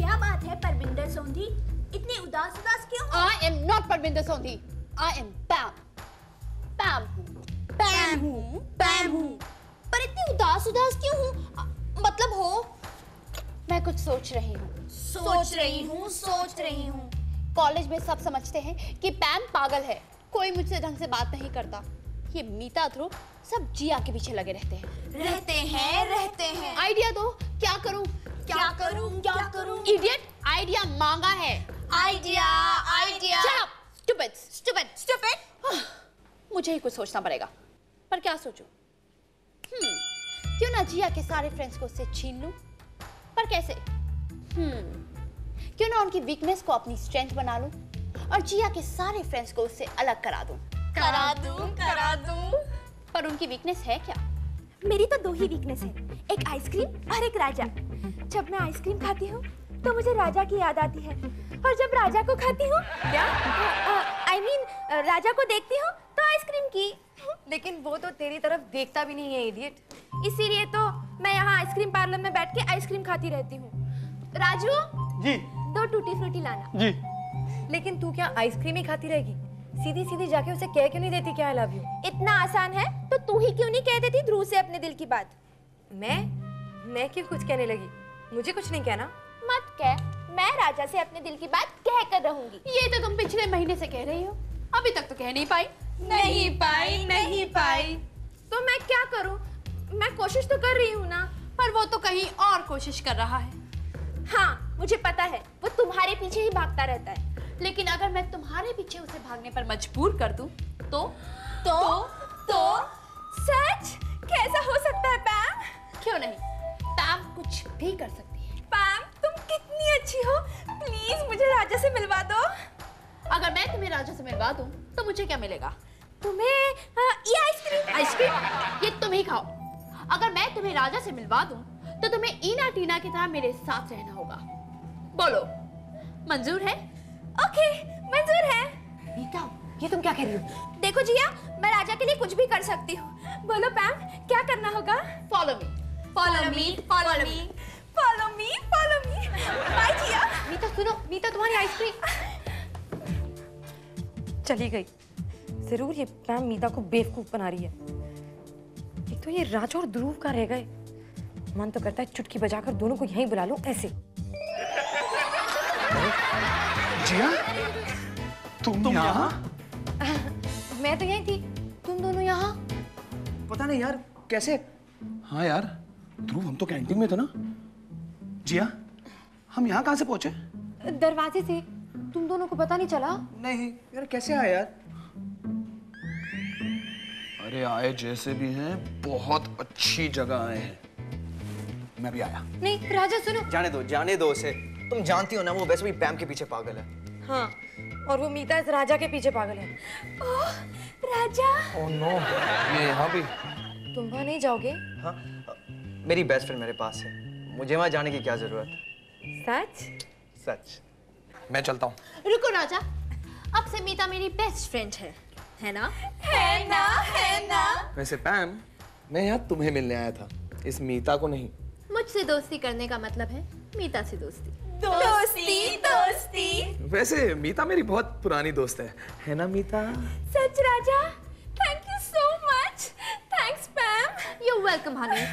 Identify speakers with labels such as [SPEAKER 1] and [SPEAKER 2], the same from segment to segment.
[SPEAKER 1] क्या बात है परविंदर सोंधी इतनी उदास उदास क्यों
[SPEAKER 2] I am not Parminder Sondhi. I am Pam. Pam हूँ. Pam हूँ. Pam हूँ. पर इतनी उदास उदास क्यों हूँ? मतलब हो मैं कुछ सोच रही हूँ
[SPEAKER 1] सोच रही हूँ सोच रही हूँ
[SPEAKER 2] कॉलेज में सब समझते हैं कि पैम पागल है कोई मुझसे ढंग से बात नहीं करता ये मीता ध्रुव सब जिया के पीछे लगे रहते हैं
[SPEAKER 1] रहते हैं रहते हैं
[SPEAKER 2] आइडिया दो क्या करूँ
[SPEAKER 1] क्या करूँ क्या करूँ
[SPEAKER 2] इडियट आइडिया मांगा है
[SPEAKER 1] idea idea
[SPEAKER 2] stupid.
[SPEAKER 1] Stupid stupid
[SPEAKER 2] मुझे ही कुछ सोचना पड़ेगा पर क्या सोचूं? हम्म, क्यों ना जिया के सारे फ्रेंड्स को उससे छीन लूँ? पर कैसे? हम्म, क्यों ना उनकी वीकनेस को अपनी स्ट्रेंथ बना लूँ और जिया के सारे फ्रेंड्स को उससे अलग करा दूँ?
[SPEAKER 1] करा दूँ करा दूँ।
[SPEAKER 2] पर उनकी वीकनेस है क्या?
[SPEAKER 3] मेरी तो दो ही वीकनेस है। एक आइसक्रीम और एक राजा। जब मैं आइसक्रीम खाती हूँ तो मुझे राजा की याद आती है। और जब राजा को खाती हूँ क्या? आई मीन राजा को देखती हूँ तो आइसक्रीम की।
[SPEAKER 4] लेकिन वो तो तेरी तरफ़ देखता भी नहीं है इडियट
[SPEAKER 3] इसीलिए तो मैं यहाँ आइसक्रीम पार्लर में बैठ के आइसक्रीम खाती रहती हूँ। राजू
[SPEAKER 5] जी।
[SPEAKER 3] दो टूटी फ्रूटी लाना।
[SPEAKER 5] जी।
[SPEAKER 4] लेकिन तू क्या आइसक्रीम ही खाती रहेगी? सीधी सीधी जाके उसे कह क्यों नहीं देती क्या आई लव यू
[SPEAKER 3] इतना आसान है? तो तू ही क्यों नहीं कह देती ध्रुव से अपने दिल की बात?
[SPEAKER 4] मैं? मैं क्यों कुछ कहने लगी? मुझे कुछ नहीं कहना।
[SPEAKER 3] मत कह। मैं राजा से अपने दिल की बात कह कर रहूँगी।
[SPEAKER 2] ये तो तुम पिछले महीने से कह रही हो। अभी तक तो कह नहीं पाई।
[SPEAKER 1] नहीं पाई नहीं पाई।
[SPEAKER 3] तो मैं क्या करूँ? मैं कोशिश तो कर रही हूँ ना
[SPEAKER 2] पर वो तो कहीं और कोशिश कर रहा है।
[SPEAKER 3] हाँ मुझे पता है। वो तुम्हारे पीछे ही भागता रहता है।
[SPEAKER 2] लेकिन अगर मैं तुम्हारे पीछे उसे भागने पर मजबूर कर दूँ तो?
[SPEAKER 3] तो? तो? सच? कैसा हो सकता है पैम?
[SPEAKER 2] क्यों नहीं? पैम कुछ भी कर सकती है।
[SPEAKER 3] पैम तुम कितनी अच्छी हो। प्लीज़ मुझे राजा से मिलवा दो।
[SPEAKER 2] अगर मैं तुम्हें राजा से मिलवा दूँ तो मुझे क्या मिलेगा?
[SPEAKER 3] तुम्हें आ, ये आइसक्रीम।
[SPEAKER 2] आइसक्रीम? ये तुम ही खाओ। अगर मैं तुम्हें राजा से मिलवा दूँ तो तुम्हें ईना टीना की तरह मेरे साथ रहना होगा। बोलो मंजूर है?
[SPEAKER 3] ओके मंजूर है।
[SPEAKER 4] मीता ये तुम क्या कह रही हो?
[SPEAKER 3] देखो जिया मैं राजा के लिए कुछ भी कर सकती हूँ। बोलो पैम क्या करना होगा?
[SPEAKER 2] Follow me
[SPEAKER 1] follow me follow me
[SPEAKER 3] follow me follow me bye Jiya.
[SPEAKER 4] Meeta सुनो मीता तुम्हारी आइसक्रीम चली गई। ज़रूर ये पैम मीता को बेवकूफ़ बना रही है। एक तो ये राजा और ध्रुव का रह गए? मन तो करता है चुटकी बजाकर दोनों को यहीं बुला लूँ ऐसे।
[SPEAKER 5] जिया तुम, तुम यहाँ
[SPEAKER 4] मैं तो यहीं थी। तुम दोनों यहाँ?
[SPEAKER 5] पता नहीं यार कैसे? हाँ यार ध्रुव हम तो कैंटीन में थे ना। जिया हम यहाँ कहाँ से पहुँचे?
[SPEAKER 4] दरवाजे से। तुम दोनों को पता नहीं चला?
[SPEAKER 5] नहीं यार कैसे आए यार? अरे आए जैसे भी हैं बहुत अच्छी जगह आए हैं। मैं भी आया।
[SPEAKER 4] नहीं राजा सुनो।
[SPEAKER 6] जाने दो जाने दो उसे। तुम जानती हो ना वो वैसे भी पैम के पीछे पागल है।
[SPEAKER 4] हाँ और वो मीता इस राजा के पीछे पागल है।
[SPEAKER 3] ओ, राजा?
[SPEAKER 6] ओह नो ये यहाँ भी।
[SPEAKER 4] तुम वहाँ नहीं जाओगे?
[SPEAKER 6] हाँ मेरी बेस्ट फ्रेंड मेरे पास है। मुझे वहाँ जाने की क्या ज़रूरत
[SPEAKER 4] सच?
[SPEAKER 6] सच। मैं चलता हूँ।
[SPEAKER 2] रुको राजा। अब से मीता मेरी बेस्ट फ्रेंड है। है ना?
[SPEAKER 3] है ना है ना।
[SPEAKER 5] वैसे पैम मैं यहाँ तुम्हें मिलने आया था। इस मीता को नहीं।
[SPEAKER 2] मुझसे दोस्ती करने का मतलब है मीता से दोस्ती।
[SPEAKER 3] दोस्ती दोस्ती।
[SPEAKER 5] वैसे मीता मेरी बहुत पुरानी दोस्त है। है ना मीता?
[SPEAKER 3] सच Raja thank you so much thanks Pam
[SPEAKER 2] you welcome honey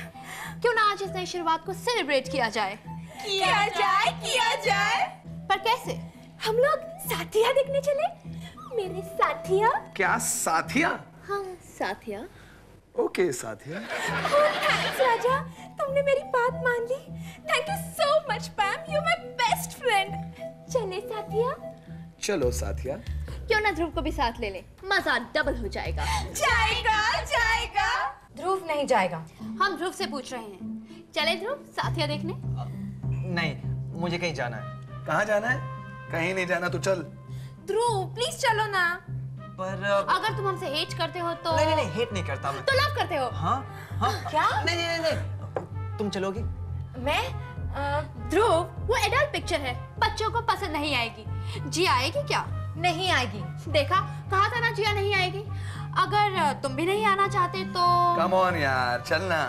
[SPEAKER 2] क्यों ना आज इस नई शुरुआत को सेलिब्रेट किया जाए?
[SPEAKER 3] किया जाए किया जाए।
[SPEAKER 2] पर कैसे?
[SPEAKER 3] हम लोग साथिया देखने चले? मेरे साथिया।
[SPEAKER 5] क्या साथिया?
[SPEAKER 2] हम साथिया।
[SPEAKER 5] ओके साथिया।
[SPEAKER 3] थैंक्स राजा। तुमने मेरी बात मान ली। Thank you so much Pam you my best friend चले साथिया।
[SPEAKER 5] चलो साथिया।
[SPEAKER 2] क्यों ना ध्रुव को भी साथ ले ले? मज़ा डबल हो जाएगा।
[SPEAKER 3] जाएगा जाएगा।
[SPEAKER 4] ध्रुव नहीं जाएगा।
[SPEAKER 2] हम ध्रुव से पूछ रहे हैं। चले ध्रुव साथिया देखने।
[SPEAKER 6] नहीं मुझे कहीं जाना है।
[SPEAKER 5] कहाँ जाना है? कहीं नहीं जाना तो चल।
[SPEAKER 3] ध्रुव प्लीज़ चलो ना।
[SPEAKER 6] पर
[SPEAKER 2] अगर तुम हमसे हेट करते हो तो
[SPEAKER 6] नहीं नहीं नहीं हेट नहीं करता मैं।
[SPEAKER 2] तो लव करते हो।
[SPEAKER 6] हाँ हाँ। क्या? नहीं नहीं नहीं, नहीं। तुम चलोगी?
[SPEAKER 4] मैं?
[SPEAKER 2] ध्रुव वो एडल्ट पिक्चर है। बच्चों को पसंद नहीं आएगी। जी आएगी क्या?
[SPEAKER 4] नहीं आएगी।
[SPEAKER 2] देखा कहा था ना जिया नहीं आएगी?
[SPEAKER 4] अगर तुम भी नहीं आना चाहते तो
[SPEAKER 5] कम ऑन यार चलना।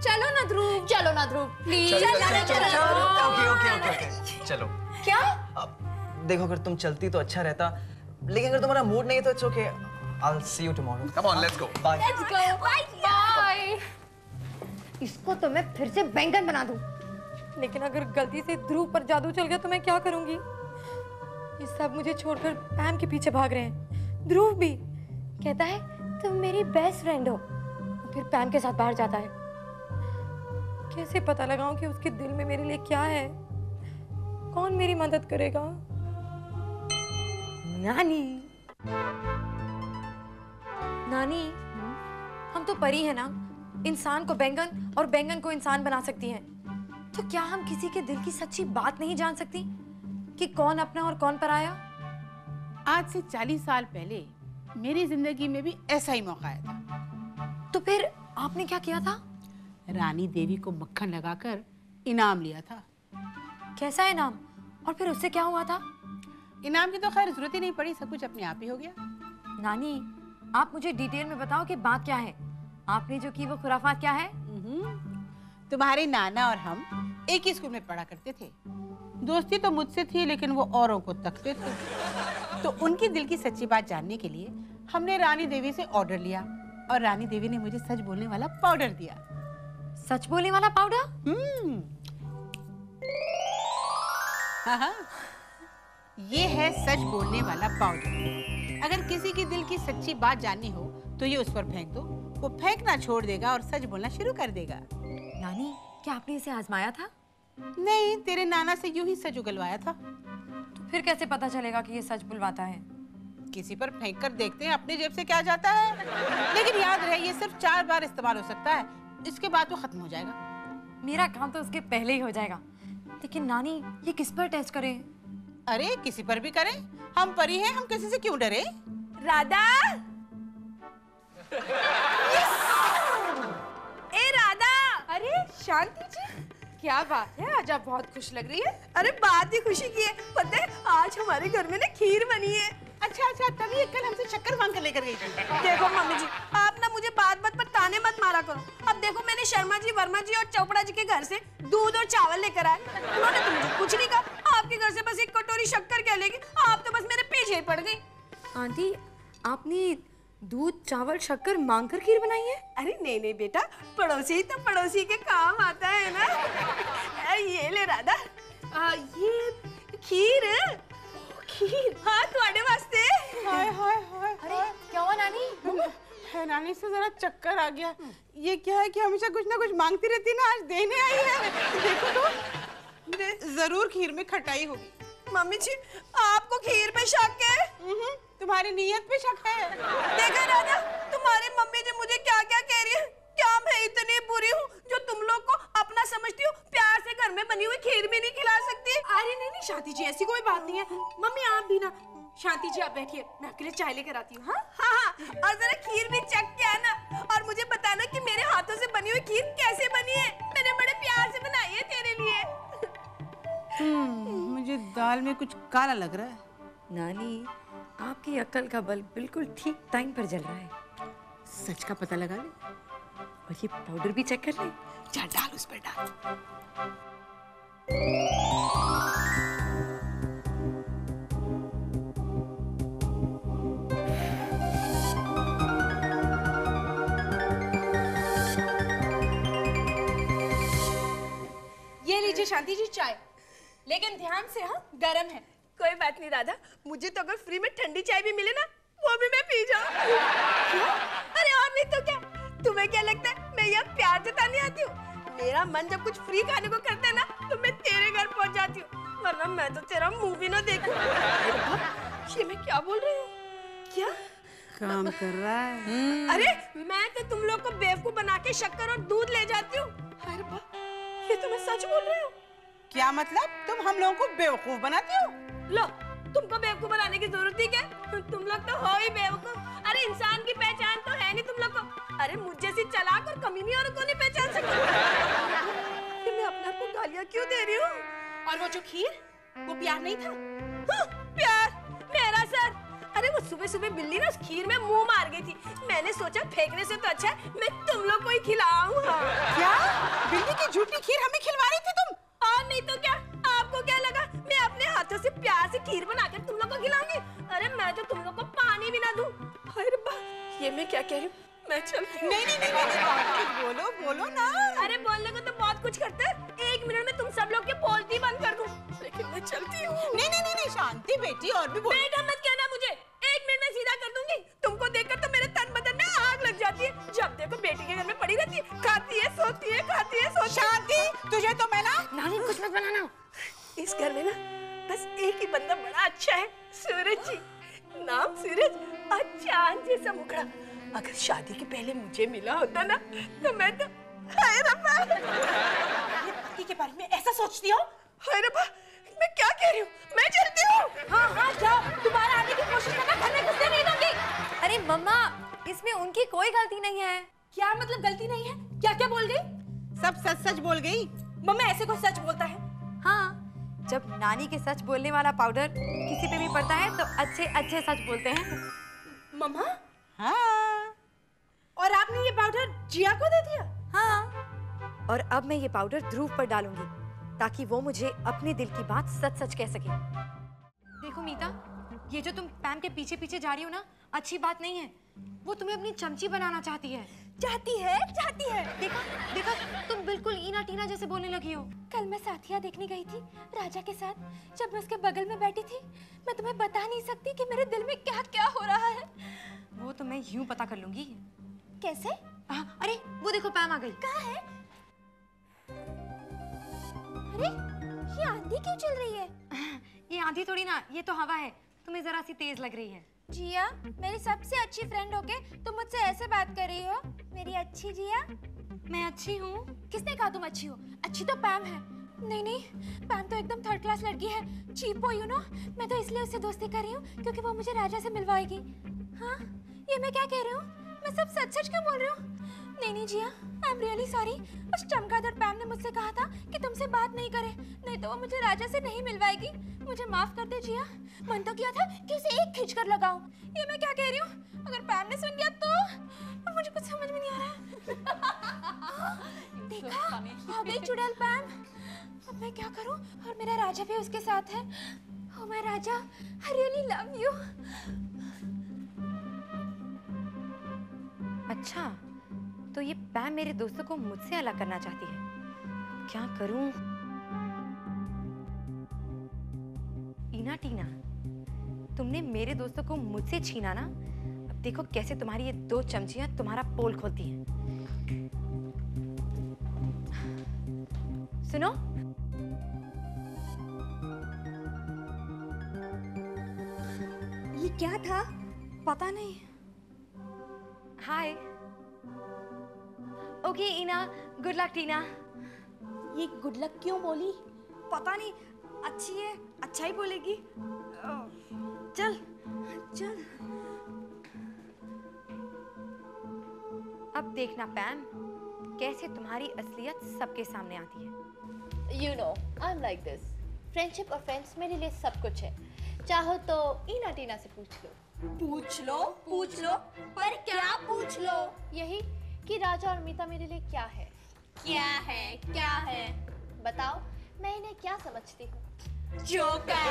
[SPEAKER 4] चलो ना ध्रुव
[SPEAKER 2] चलो ना Dhruv. Please
[SPEAKER 6] okay okay okay okay चलो।
[SPEAKER 4] क्या?
[SPEAKER 6] अब देखो अगर तुम चलती तो अच्छा रहता लेकिन अगर तुम्हारा मूड नहीं है तो it's okay I will see you tomorrow
[SPEAKER 5] come on let's go
[SPEAKER 6] bye let's go
[SPEAKER 4] bye bye इसको तो मैं फिर से बैंगन बना दूँ। लेकिन अगर गलती से ध्रुव पर जादू चल गया तो मैं क्या करूँगी? ये सब मुझे छोड़कर पैम के पीछे भाग रहे हैं। ध्रुव भी कहता है तुम मेरी बेस्ट फ्रेंड हो। फिर पैम के साथ बाहर जाता है। कैसे पता लगाऊँ कि उसके दिल में मेरे लिए क्या है? कौन मेरी मदद करेगा? नानी। नानी हम तो परी है ना? इंसान को बैंगन और बैंगन को इंसान बना सकती हैं। तो क्या हम किसी के दिल की सच्ची बात नहीं जान सकती कि कौन अपना और कौन पराया?
[SPEAKER 7] आज से 40 साल पहले मेरी ज़िंदगी में भी ऐसा ही मौका आया था।
[SPEAKER 4] तो फिर आपने क्या किया था?
[SPEAKER 7] रानी देवी को मक्खन लगाकर इनाम लिया था।
[SPEAKER 4] कैसा इनाम? और फिर उससे क्या हुआ था?
[SPEAKER 7] इनाम की तो खैर ज़रूरत ही नहीं पड़ी सब कुछ अपने आप ही हो गया।
[SPEAKER 4] नानी आप मुझे डिटेल में बताओ कि बात क्या है। आपने जो की वो खुराफात क्या है?
[SPEAKER 7] हम्म, तुम्हारे नाना और हम एक ही स्कूल में पढ़ा करते थे। दोस्ती तो मुझसे थी लेकिन वो औरों को तकते थे। तो उनकी दिल की सच्ची बात जानने के लिए हमने रानी देवी से ऑर्डर लिया और रानी देवी ने मुझे सच बोलने वाला पाउडर दिया।
[SPEAKER 4] सच बोलने वाला पाउडर
[SPEAKER 7] हम्म। हाँ, हाँ। ये है सच बोलने वाला पाउडर अगर किसी की दिल की सच्ची बात जाननी हो तो ये उस पर फेंक दो। वो फेंकना छोड़ देगा और सच बोलना शुरू कर देगा।
[SPEAKER 4] नानी क्या आपने इसे आजमाया था?
[SPEAKER 7] नहीं तेरे नाना से यूँ ही सच उगलवाया था।
[SPEAKER 4] तो फिर कैसे पता चलेगा कि ये सच बुलवाता है?
[SPEAKER 7] किसी पर फेंक कर देखते हैं अपनी जेब से क्या जाता है। लेकिन याद रहे ये सिर्फ़ चार बार इस्तेमाल हो सकता है। इसके बाद वो खत्म हो जाएगा।
[SPEAKER 4] मेरा काम तो उसके पहले ही हो जाएगा। लेकिन नानी ये किस पर टेस्ट करें?
[SPEAKER 7] अरे किसी पर भी करें। हम परी हैं हम किसी से क्यों डरे?
[SPEAKER 3] राधा!
[SPEAKER 8] शांति जी क्या बात है? आज आप बहुत खुश लग रही है।
[SPEAKER 3] अरे बात ही खुशी की है। पता है आज हमारे घर में ना खीर बनी है।
[SPEAKER 7] अच्छा अच्छा तभी कल हमसे शक्कर मांग कर लेकर गई। थी
[SPEAKER 3] देखो मम्मी जी आप ना मुझे बात बात पर ताने मत मारा करो। अब देखो मैंने शर्मा जी वर्मा जी और चोपड़ा जी के घर से दूध और चावल लेकर आए। उन्होंने तो मुझे कुछ नहीं कहा। आपके घर से बस एक कटोरी शक्कर क्या लेगी? आप तो बस मेरे पीछे ही पड़ गई।
[SPEAKER 4] आंटी आपने दूध चावल शक्कर मांग कर खीर बनाई है?
[SPEAKER 3] अरे नहीं नहीं बेटा पड़ोसी तो पड़ोसी के काम आता है ना। ये ले राधा। आ, ये खीर। खीर? हाँ तुम्हारे वास्ते।
[SPEAKER 7] हाय हाय हाय
[SPEAKER 4] अरे क्या हुआ नानी?
[SPEAKER 7] है नानी से जरा चक्कर आ गया। ये क्या है कि हमेशा कुछ ना कुछ मांगती रहती ना आज देने आई है। देखो तो ज़रूर खीर में खटाई होगी।
[SPEAKER 3] मम्मी जी आपको खीर पे शक है?
[SPEAKER 7] हम्म, तुम्हारी नीयत पे शक है?
[SPEAKER 3] देखा राधा तुम्हारी मम्मी जी मुझे क्या क्या कह रही है? क्या मैं इतनी बुरी हूँ जो तुम लोग को अपना समझती हूँ? प्यार से घर में बनी हुई खीर भी नहीं खिला सकती।
[SPEAKER 8] अरे नहीं नहीं शांति जी ऐसी कोई बात नहीं है। मम्मी आप भी ना शांति जी आप बैठिए। मैं आपके लिए चाय लेकर आती हूँ हाँ?
[SPEAKER 3] हाँ हाँ और जरा खीर भी चख के आना और मुझे बताना कि मेरे हाथों से बनी हुई खीर कैसे बनी है? मैंने बड़े प्यार से बनाई है तेरे लिए।
[SPEAKER 7] मुझे दाल में कुछ काला लग रहा है।
[SPEAKER 4] नानी आपकी अक्ल का बल बिल्कुल ठीक टाइम पर जल रहा है।
[SPEAKER 7] सच का पता लगा ले।
[SPEAKER 4] और ये पाउडर भी चेक कर ले।
[SPEAKER 7] जा डाल उस पर डाल।
[SPEAKER 8] ये लीजिए शांति जी चाय। लेकिन ध्यान से हाँ गरम है।
[SPEAKER 3] कोई बात नहीं राधा। मुझे तो अगर फ्री में ठंडी चाय भी मिले ना वो भी मैं पी जाऊँ। अरे और नहीं तो क्या? तुम्हें क्या लगता है मैं यहाँ प्यार जताने आती हूँ? मेरा मन जब कुछ फ्री खाने को करता है ना तो मैं तेरे घर पहुँच जाती हूँ। वरना मैं तो तेरा भी ना देखूँ। ये मैं क्या बोल रही हूँ? क्या?
[SPEAKER 7] काम कर रहा है।
[SPEAKER 3] अरे मैं तो तुम लोग को बेवकूफ़ बना के शक्कर और दूध ले जाती हूँ। ये तो मैं सच बोल रही हूँ।
[SPEAKER 7] क्या मतलब? तुम हम लोगों को बेवकूफ़ बनाती हो?
[SPEAKER 3] लो तुमको बेवकूफ़ बनाने की ज़रूरत ही क्या? तुम लोग तो हो ही बेवकूफ़। अरे इंसान की पहचान तो है नहीं तुम लोग को। अरे मुझ जैसी चालाक और कमीनी औरत को नहीं पहचान सकती। ये मैं अपने आप को गालियाँ क्यों दे रही हूँ?
[SPEAKER 8] और वो जो खीर वो प्यार नहीं था?
[SPEAKER 3] हाँ, प्यार मेरा सर।
[SPEAKER 8] अरे वो सुबह सुबह बिल्ली ना उस खीर में मुँह मार गई थी। मैंने सोचा फेंकने से तो अच्छा है मैं तुम लोग को ही खिलाऊं। हाँ।
[SPEAKER 7] क्या? बिल्ली की झूठी खीर हमें खिलवा रही थी तुम?
[SPEAKER 8] और नहीं तो क्या? प्यार से खीर बनाकर तुम लोग को खिलाऊँगी। अरे मैं तो तुम लोग को पानी भी ना दूँ। अरे ये मैं क्या कह रही हूँ? मैं चलती हूँ।
[SPEAKER 7] नहीं नहीं नहीं, नहीं, नहीं, कुछ बोलो बोलो ना।
[SPEAKER 8] अरे बोलने को तो बहुत कुछ करते हैं। एक मिनट में तुम सब लोग के बोलती बंद कर दूँ। लेकिन मैं चलती हूँ।
[SPEAKER 7] नहीं नहीं नहीं नहीं शांति बेटी और भी बोलो।
[SPEAKER 8] बेटा मत कहना मुझे। एक मिनट में सीधा कर दूँगी। तुमको देखकर तो मेरे तन बदन में आग लग जाती है। जब देखो बेटी के घर में पड़ी रहती है खाती है सोती है खाती है सोती है।
[SPEAKER 7] शांति तुझे तो मैं ना
[SPEAKER 8] नानी कुछ मत बनाना। इस घर में ना अच्छा है सूरज जी। नाम सूरज और चाँद जैसा मुखड़ा। अगर शादी के पहले मुझे मिला होता ना तो मैं तो हाय रब्बा।
[SPEAKER 7] पति के बारे में ऐसा सोचती हो?
[SPEAKER 8] हाय रब्बा मैं क्या कह रही हूँ? मैं चलती हूँ।
[SPEAKER 3] हाँ हाँ जाओ। दोबारा आने की कोशिश करना घर में घुसने नहीं दूँगी।
[SPEAKER 4] अरे मम्मा इसमें उनकी कोई गलती नहीं है।
[SPEAKER 8] क्या मतलब गलती नहीं है? क्या क्या बोल गई?
[SPEAKER 7] सब सच सच बोल गई।
[SPEAKER 8] मम्मा ऐसे कोई सच बोलता है?
[SPEAKER 4] हाँ। जब नानी के सच बोलने वाला पाउडर किसी पे भी पड़ता है तो अच्छे अच्छे सच बोलते हैं।
[SPEAKER 8] मम्मा?
[SPEAKER 7] हाँ।
[SPEAKER 8] और आपने ये पाउडर जिया को दे दिया?
[SPEAKER 4] हाँ। और अब मैं ये पाउडर ध्रुव पर डालूँगी ताकि वो मुझे अपने दिल की बात सच सच कह सके। देखो मीता ये जो तुम पैम के पीछे पीछे जा रही हो ना अच्छी बात नहीं है। वो तुम्हें अपनी चमची बनाना चाहती है।
[SPEAKER 3] चाहती है चाहती है।
[SPEAKER 4] देखा देखा तुम बिल्कुल ईना टीना जैसे बोलने लगी हो।
[SPEAKER 3] कल मैं साथिया देखने गई थी राजा के साथ। जब मैं उसके बगल में बैठी थी मैं तुम्हें बता नहीं सकती कि मेरे दिल में क्या क्या हो रहा है।
[SPEAKER 4] वो तो मैं यूँ पता कर लूँगी।
[SPEAKER 3] कैसे?
[SPEAKER 4] आ, अरे वो देखो पैम आ गई।
[SPEAKER 3] कहाँ है? अरे ये आंधी क्यों चल रही है?
[SPEAKER 4] ये आंधी थोड़ी ना ये तो हवा है। तुम्हें जरा सी तेज लग रही है।
[SPEAKER 3] जिया मेरी सबसे अच्छी फ्रेंड होके तुम मुझसे ऐसे बात कर रही हो? मेरी अच्छी जिया?
[SPEAKER 4] मैं अच्छी हूँ।
[SPEAKER 3] किसने कहा तुम अच्छी हो? अच्छी तो पैम है। नहीं नहीं, पैम तो एकदम थर्ड क्लास लड़की है। चीप हो यू नो मैं तो इसलिए उससे दोस्ती कर रही हूँ, क्योंकि वो मुझे राजा से मिलवाएगी। हाँ ये मैं क्या कह रही हूँ? मैं सब सच सच क्यों बोल रही हूँ? नहीं नहीं Jiya I am really sorry उस चमगादड़ पैम ने मुझसे कहा था कि तुमसे बात नहीं करे, नहीं तो वो मुझे राजा से नहीं मिलवाएगी। मुझे माफ़ कर दे जिया। मन तो किया था कि उसे एक खींच कर लगाऊँ। ये मैं क्या कह रही हूँ? अगर पैम ने सुन लिया तो? मुझे कुछ समझ में नहीं आ रहा देखा? आ गई चुड़ैल पैम अब मैं क्या करूँ? और मेरा राजा भी उसके साथ है। ओ my Raja I really love you
[SPEAKER 4] अच्छा तो ये पैम मेरे दोस्तों को मुझसे अलग करना चाहती है। क्या करूँ? ईना टीना तुमने मेरे दोस्तों को मुझसे छीना ना? अब देखो कैसे तुम्हारी ये दो चमचियाँ तुम्हारा पोल खोलती हैं। सुनो।
[SPEAKER 3] ये क्या था?
[SPEAKER 4] पता नहीं। हाय। ओके ईना गुड लक टीना
[SPEAKER 3] ये गुड लक क्यों बोली?
[SPEAKER 4] पता नहीं अच्छी है अच्छा ही बोलेगी। चल चल। अब देखना पैम कैसे तुम्हारी असलियत सबके सामने आती है।
[SPEAKER 2] You know I am like this friendship और फ्रेंड्स मेरे लिए सब कुछ है। चाहो तो ईना टीना से पूछ लो।
[SPEAKER 8] पूछ लो पूछ लो पर क्या पूछ लो?
[SPEAKER 2] यही कि राजा और मीता मेरे लिए क्या है?
[SPEAKER 8] क्या है? क्या है?
[SPEAKER 2] बताओ मैं इन्हें क्या समझती हूँ?
[SPEAKER 8] जोकर।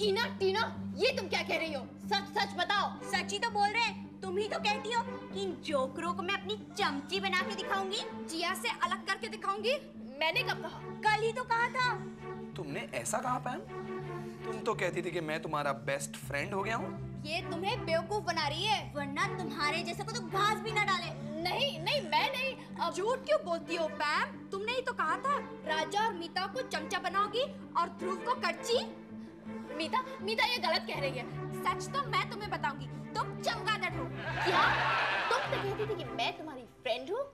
[SPEAKER 2] ईना टीना ये तुम क्या कह रही हो? सच सच बताओ।
[SPEAKER 8] सच्ची तो बोल रहे हैं तुम ही तो कहती हो कि इन जोकरों को मैं अपनी चमची बना के दिखाऊँगी जिया से अलग करके दिखाऊँगी।
[SPEAKER 2] मैंने कब कहा?
[SPEAKER 8] कल ही तो कहा था।
[SPEAKER 5] तुमने ऐसा कहा पैम तुम तो कहती थी कि मैं तुम्हारा बेस्ट फ्रेंड हो गया हूँ।
[SPEAKER 8] ये तुम्हें बेवकूफ़ बना रही है। वरना तुम्हारे जैसे को तो घास भी ना डाले।
[SPEAKER 2] नहीं नहीं मैं नहीं। अब
[SPEAKER 8] झूठ क्यों बोलती हो पैम तुमने ही तो कहा था राजा और मीता को चमचा बनाओगी और ध्रुव को कच्ची
[SPEAKER 2] मीता मीता ये गलत कह रही है।
[SPEAKER 8] सच तो मैं तुम्हें बताऊँगी। तुम चमगादड़ हो।
[SPEAKER 2] क्या? तुम तो कहती थी कि मैं तुम्हारी फ्रेंड हूँ।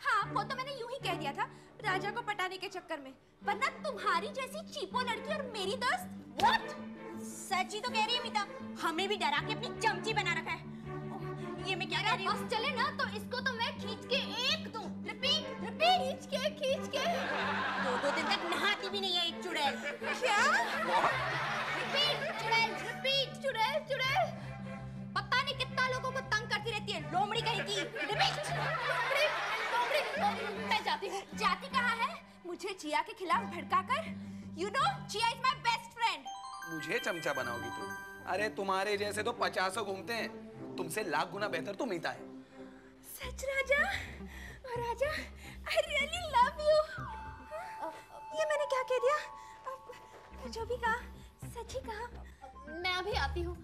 [SPEAKER 3] हाँ वो तो मैंने यूँ ही कह दिया था राजा को पटाने के चक्कर में।
[SPEAKER 8] वरना तुम्हारी जैसी चीपो लड़की और मेरी दोस्त व्हाट सच ही तो कह रही है मीता हमें भी डरा के अपनी चमची बना रखा है। ये मैं क्या कह रही हूँ?
[SPEAKER 2] बस चले ना तो इसको तो मैं खींच के एक दूँ। Repeat repeat. खींच के खींच के।
[SPEAKER 8] दो दो दिन तक नहाती भी नहीं है एक चुड़ैल।
[SPEAKER 2] क्या? रिपीट चुड़ैल रिपीट
[SPEAKER 8] चुड़ैल चुड़ैल। पता नहीं कितना लोगों को तंग करती रहती है लोमड़ी कहीं की रिपीट लोमड़ी लोमड़ी मैं जाती हूँ।
[SPEAKER 3] जाति कहाँ है? मुझे जिया के खिलाफ भड़काकर। You know Jiya is my best friend
[SPEAKER 5] मुझे चमचा बनाओगी तुम। अरे तुम्हारे जैसे तो पचासों घूमते हैं। तुमसे लाख गुना बेहतर तो मीता है।
[SPEAKER 3] सच Raja? Raja I really love you ये मैंने क्या कह दिया? जो भी कहा सच ही कहा।
[SPEAKER 8] मैं अभी आती हूँ।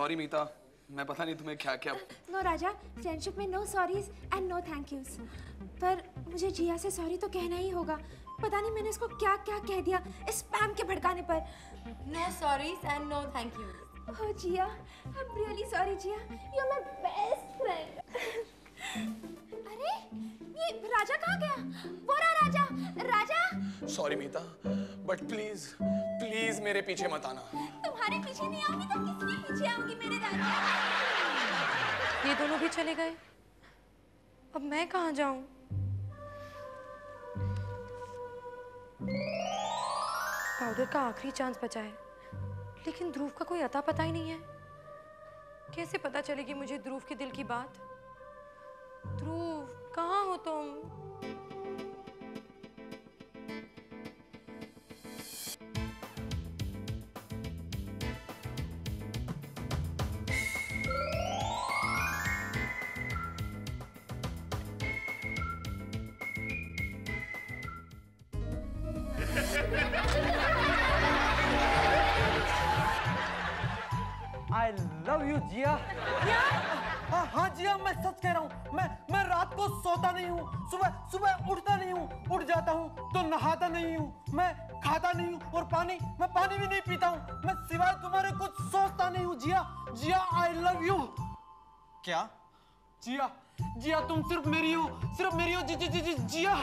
[SPEAKER 5] सॉरी मीता मैं पता नहीं तुम्हें क्या क्या
[SPEAKER 3] नो राजा फ्रेंडशिप में no sorries and no thank yous पर मुझे जिया से सॉरी तो कहना ही होगा। पता नहीं मैंने इसको क्या क्या कह दिया इस स्पैम के भड़काने पर।
[SPEAKER 4] No sorries and no thank you
[SPEAKER 3] oh Jiya. I am really sorry Jiya. You are my best अरे ये राजा कहाँ गया? वो रहा Raja. Raja?
[SPEAKER 5] Sorry Meeta but please please मेरे पीछे मत आना।
[SPEAKER 3] तुम्हारे पीछे नहीं आऊँगी तो किसके पीछे आऊँगी मेरे राजा?
[SPEAKER 4] ये दोनों भी चले गए? अब मैं कहाँ जाऊँ? पाउडर का आखिरी चांस बचा है। लेकिन ध्रुव का कोई अता पता ही नहीं है। कैसे पता चलेगी मुझे ध्रुव के दिल की बात? ध्रुव कहाँ हो तुम?
[SPEAKER 9] आई लव यू जिया हाँ हाँ जी हाँ मैं सच कह रहा हूँ। मैं मैं रात को सोता नहीं हूँ। सुबह सुबह उठता नहीं हूँ। उठ जाता हूँ तो नहाता नहीं हूँ। मैं खाता नहीं हूँ और पानी मैं पानी भी नहीं पीता हूँ। मैं सिवाय तुम्हारे कुछ सोचता नहीं हूँ। जिया जिया आई लव यू क्या? जिया जिया तुम सिर्फ़ मेरी हो। सिर्फ़ मेरी हो। जी जी जी जी जिया.